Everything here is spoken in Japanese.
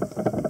ます。